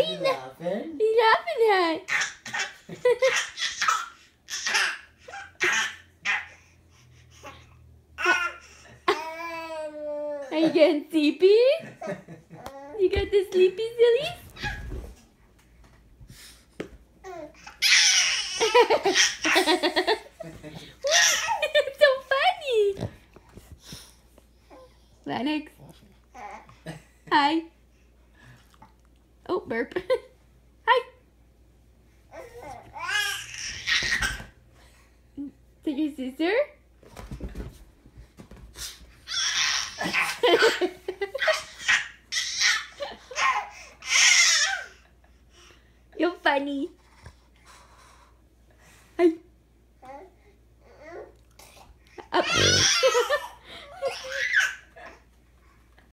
you laughing? What are you laughing at? Are you getting sleepy? You got the sleepy sillies? it's so funny. Lennox. Hi. Oh, burp. Hi. To your sister? You're funny. Hi. Up.